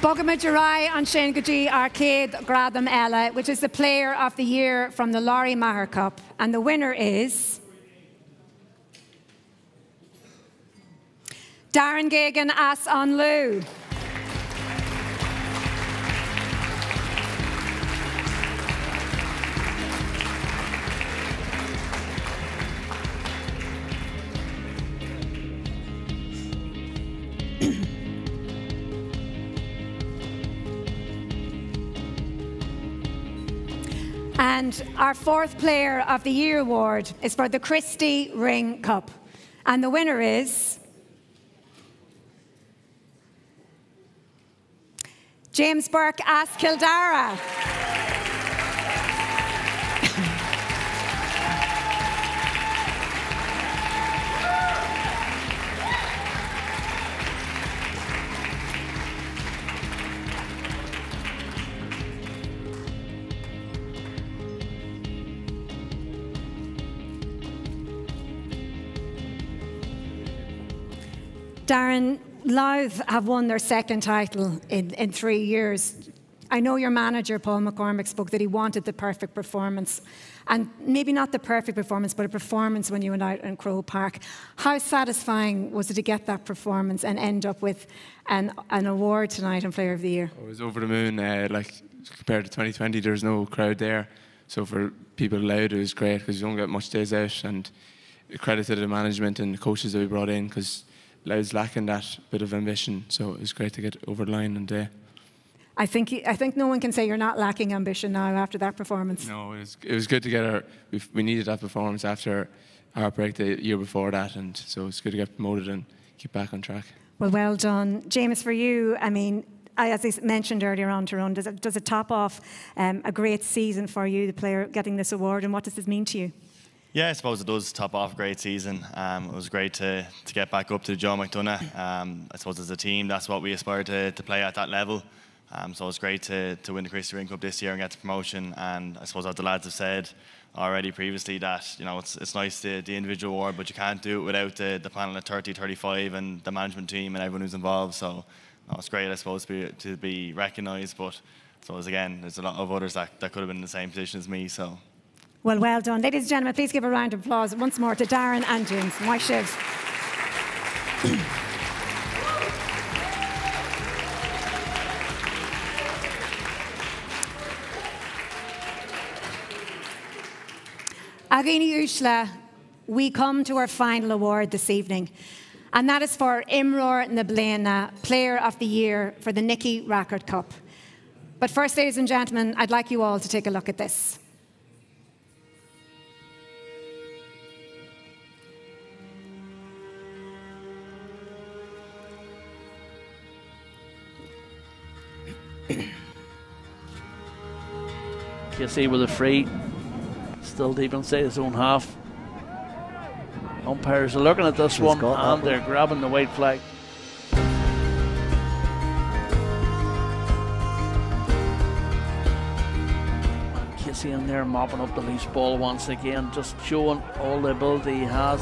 Bogama Jirai and Shane Gaji Arcade Ella, which is the player of the year from the Lory Meagher Cup. And the winner is Darren Gagan As on Lou. And our fourth Player of the Year award is for the Christy Ring Cup. And the winner is James Burke As Kildara. Darren, Louth have won their second title in, in three years. I know your manager, Paul McCormick, spoke that he wanted the perfect performance. And maybe not the perfect performance, but a performance when you went out in Croke Park. How satisfying was it to get that performance and end up with an, an award tonight on Player of the Year? I was over the moon. Uh, like compared to 2020, there was no crowd there. So for people loud, it was great because you don't get much days out. And credit to the management and the coaches that we brought in because Louth's lacking that bit of ambition. So it was great to get over the line and day. I think I think no one can say you're not lacking ambition now after that performance. No, it was, it was good to get our. We needed that performance after our break the year before that, and so it's good to get promoted and keep back on track. Well, well done, James. For you, I mean, as I mentioned earlier on, Tyrone, does it, does it top off um, a great season for you, the player getting this award, and what does this mean to you? Yeah, I suppose it does top off a great season. Um, it was great to, to get back up to Joe McDonagh. Um, I suppose as a team, that's what we aspire to, to play at that level. Um, so it's great to, to win the Christy Ring Cup this year and get the promotion. And I suppose as the lads have said already previously that you know it's, it's nice the, the individual award, but you can't do it without the, the panel of 30, 35 and the management team and everyone who's involved. So no, it's great, I suppose, to be, to be recognised. But So as again, there's a lot of others that, that could have been in the same position as me. So. Well, well done. Ladies and gentlemen, please give a round of applause once more to Darren and James. My shiv. Agini Ushla, we come to our final award this evening, and that is for Imror Nablena, Player of the Year for the Nicky Rackard Cup. But first, ladies and gentlemen, I'd like you all to take a look at this. Casey with a free, still deep inside his own half. Umpires are looking at this He's one and that they're grabbing the white flag. And Casey in there mopping up the loose ball once again, just showing all the ability he has.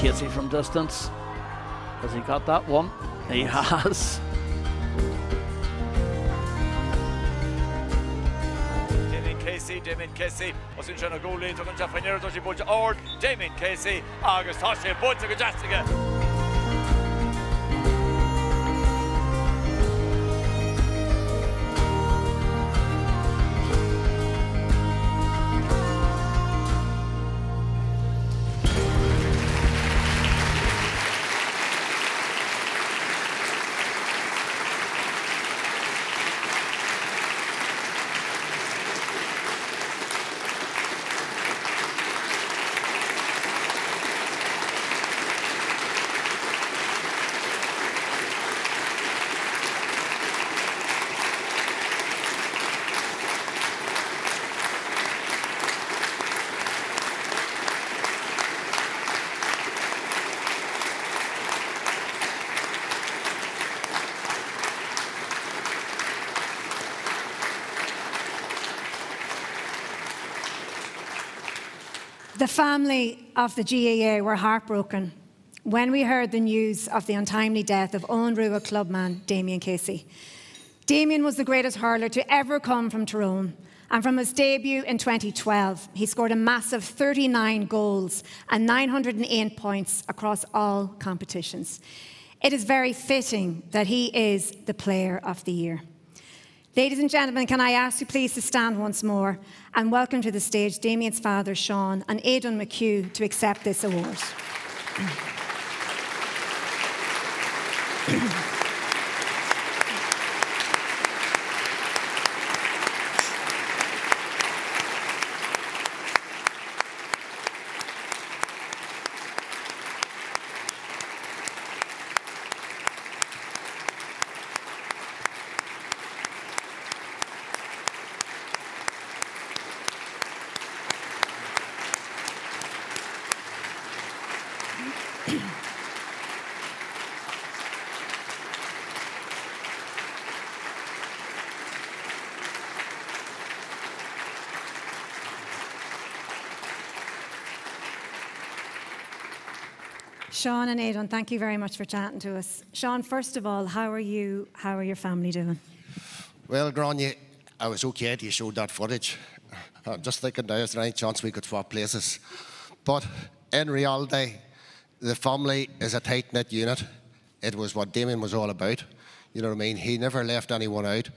Casey from distance. Has he got that one? He has. Casey, Damian Casey, os yn siarad goli, dwi'n mynd jaffain i'r dod i bod o'r Damian Casey, agos tosio, bod yn gydastiga. The family of the GAA were heartbroken when we heard the news of the untimely death of Eoghan Ruadh clubman Damian Casey. Damian was the greatest hurler to ever come from Tyrone. And from his debut in 2012, he scored a massive 39 goals and 908 points across all competitions. It is very fitting that he is the Player of the Year. Ladies and gentlemen, can I ask you please to stand once more and welcome to the stage Damian's father, Sean, and Aidan McHugh to accept this award. Sean and Aidan, thank you very much for chatting to us. Sean, first of all, how are you? How are your family doing? Well, Grania, I was okay you showed that footage. I'm just thinking now, is there any chance we could swap places? But in reality, the family is a tight knit unit. It was what Damian was all about. You know what I mean? He never left anyone out.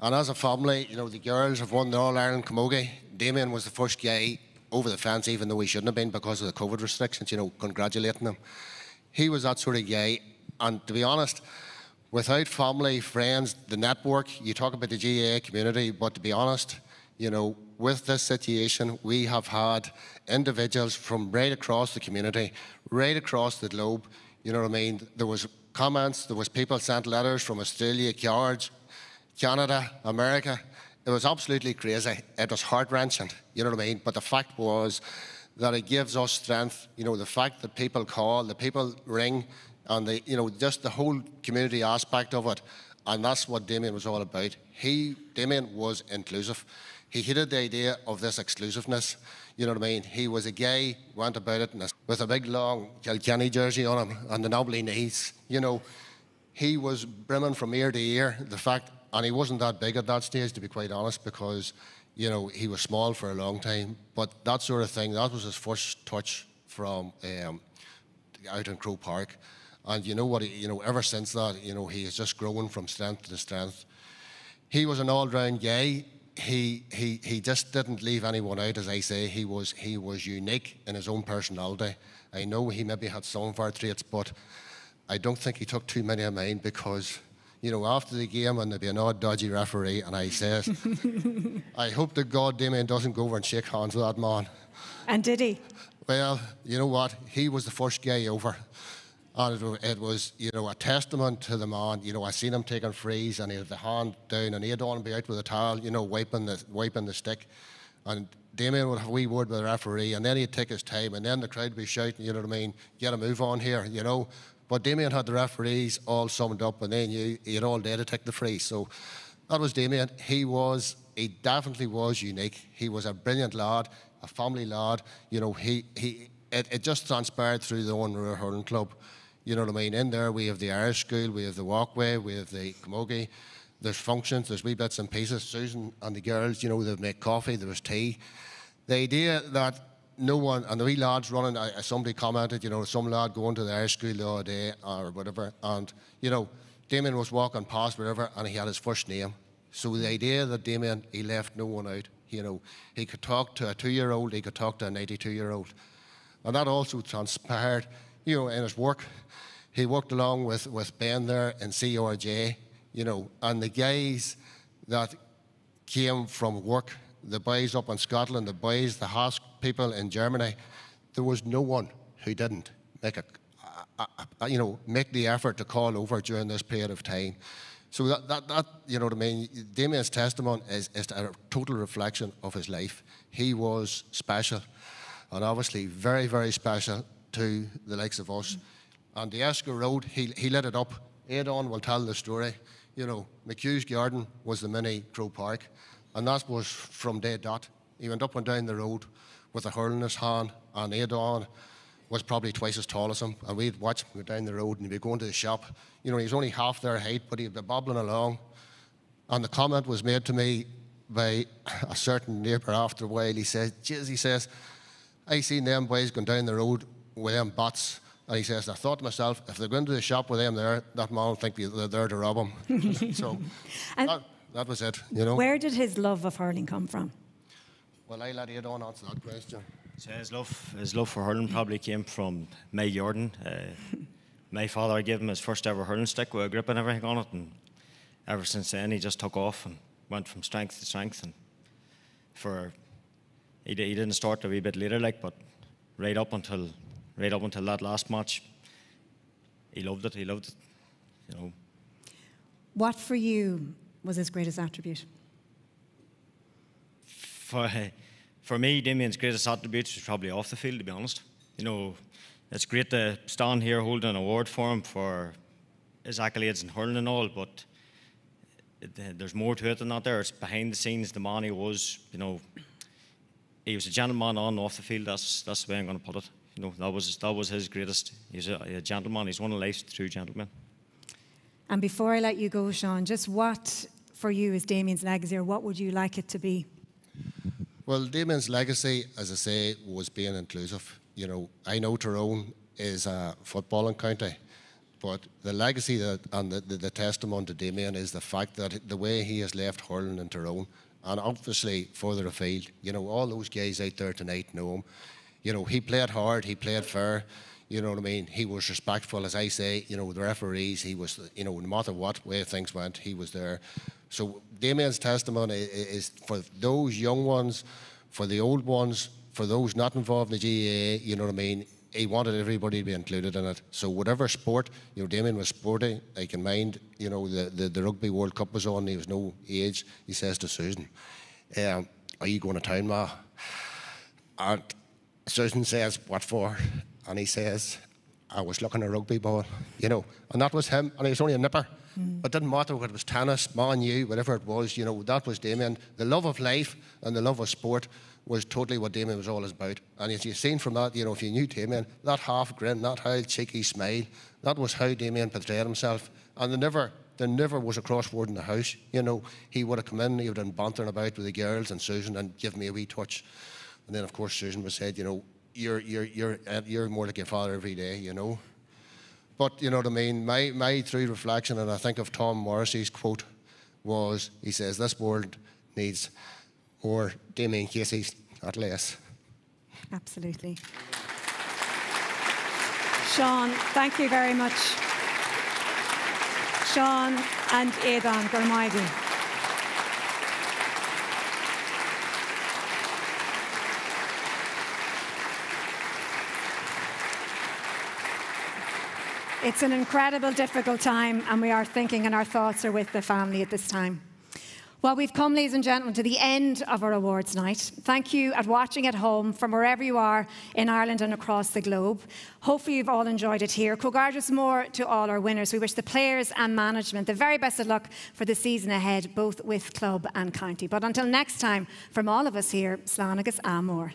And as a family, you know, the girls have won the All Ireland Camogie. Damian was the first guy over the fence, even though he shouldn't have been because of the COVID restrictions, you know, congratulating him. He was that sort of guy. And to be honest, without family, friends, the network, you talk about the GAA community, but to be honest, you know, with this situation, we have had individuals from right across the community, right across the globe, you know what I mean? There was comments, there was people sent letters from Australia, George, Canada, America, it was absolutely crazy. It was heart wrenching, you know what I mean? But the fact was that it gives us strength. You know, the fact that people call, the people ring, and the, you know, just the whole community aspect of it. And that's what Damian was all about. He, Damian was inclusive. He hated the idea of this exclusiveness. You know what I mean? He was a guy, went about it with a big long Kilkenny jersey on him and the knobbly knees. You know, he was brimming from ear to ear. The fact, and he wasn't that big at that stage, to be quite honest, because, you know, he was small for a long time. But that sort of thing, that was his first touch from um, out in Croke Park. And you know what, you know, ever since that, you know, he has just grown from strength to strength. He was an all-round guy. He, he, he just didn't leave anyone out, as I say. He was, he was unique in his own personality. I know he maybe had some of our traits, but I don't think he took too many of mine because, you know, after the game and there'd be an odd dodgy referee and I says, I hope to God Damian doesn't go over and shake hands with that man. And did he? Well, you know what? He was the first guy over. And it, was, you know, a testament to the man. You know, I seen him taking freeze and he had the hand down and he had on be out with a towel, you know, wiping the, wiping the stick. And Damian would have a wee word with the referee and then he'd take his time and then the crowd would be shouting, you know what I mean, get a move on here, you know. But Damian had the referees all summed up and then he had all day to take the free. So that was Damian. He was, he definitely was unique. He was a brilliant lad, a family lad. You know, he, he, it, it just transpired through the Eoghan Ruadh Hurling Club. You know what I mean? In there, we have the Irish School, we have the Walkway, we have the Camogie. There's functions, there's wee bits and pieces. Susan and the girls, you know, they make coffee, there was tea. The idea that no one, and the wee lads running, somebody commented, you know, some lad going to the Irish School the other day or whatever, and, you know, Damian was walking past whatever, and he had his first name. So the idea that Damian, he left no one out. You know, he could talk to a two-year-old, he could talk to an 82-year-old. And that also transpired, you know, in his work. He worked along with, with Ben there in CRJ, you know, and the guys that came from work, the boys up in Scotland, the boys, the Haas people in Germany, there was no one who didn't make a, a, a, you know, make the effort to call over during this period of time. So that, that, that, you know what I mean, Damian's testimony is, is a total reflection of his life. He was special, and obviously very, very special to the likes of us. On the Esker Road, he, he lit it up. Aidan will tell the story. You know, McHugh's garden was the mini Croke Park, and that was from day dot. He went up and down the road with a hurl in his hand, and Aidan was probably twice as tall as him. And we'd watch him go down the road and he'd be going to the shop. You know, he was only half their height, but he'd be bobbling along. And the comment was made to me by a certain neighbour after a while. He says, Jeez, he says, I seen them boys going down the road with them bats and he says, I thought to myself, if they're going to the shop with them there, that man will think they're there to rob them. so that, that, was it, you know. Where did his love of hurling come from? Well, I'll let Aidan answer that question. So his love, his love for hurling probably came from May Jordan. Uh, my father gave him his first ever hurling stick with a grip and everything on it, and ever since then he just took off and went from strength to strength. And for he, he didn't start a wee bit later, like, but right up until right up until that last match. He loved it. He loved it. You know. What for you was his greatest attribute? For for me, Damian's er greatest attribute was probably off the field. To be honest, you know, it's great to stand here holding an award for him for his accolades in hurling and all, but there's more to it than that. There, it's behind the scenes. The man he was, you know, he was a gentleman on and off the field. That's that's the way I'm going to put it you know, that was, that was his greatest. He's a, a gentleman. He's one of life's true gentlemen. And before I let you go, Sean, just what for you is Damian's legacy, or what would you like it to be? Well, Damian's legacy, as I say, was being inclusive. You know, I know Tyrone is a footballing county, but the legacy that, and the, the, the testimony to Damian is the fact that the way he has left hurling in Tyrone, and obviously further afield, you know, all those guys out there tonight know him. You know, he played hard, he played fair. You know what I mean? He was respectful, as I say. You know, with the referees, he was, you know, no matter what way things went, he was there. So Damian's testimony is for those young ones, for the old ones, for those not involved in the GAA, you know what I mean? He wanted everybody to be included in it. So whatever sport, you know, Damian was sporty. I can mind, you know, the, the, the Rugby World Cup was on. He was no age. He says to Susan, um, are you going to town, ma? And Susan says, What for? And he says, I was looking at rugby ball, you know, and that was him, and he was only a nipper. Mm. But it didn't matter whether it was tennis, Man U, whatever it was, you know, that was Damian. The love of life and the love of sport was totally what Damian was all about. And as you've seen from that, you know, if you knew Damian, that half grin, that how cheeky smile, that was how Damian portrayed himself. And there never, there never was a crossword in the house. You know, he would have come in, he would have been bantering about with the girls and Susan and give me a wee touch. And then, of course, Susan was said, you know, you're, you're, you're, uh, you're more like your father every day, you know. But you know what I mean? My, my true reflection, and I think of Tom Morrissey's quote, was he says, This world needs more Damian Casey's, not less. Absolutely. Sean, thank you very much. Sean and Aidan Gormaidi. It's an incredible, difficult time, and we are thinking and our thoughts are with the family at this time. Well, we've come, ladies and gentlemen, to the end of our awards night. Thank you at watching at home from wherever you are in Ireland and across the globe. Hopefully, you've all enjoyed it here. Cogardus more to all our winners. We wish the players and management the very best of luck for the season ahead, both with club and county. But until next time, from all of us here, Slán agus Amor.